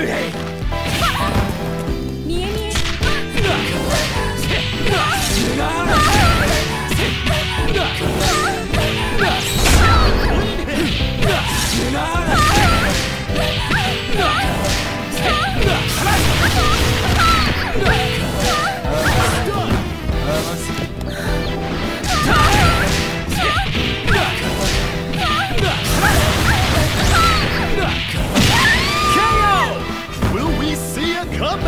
today.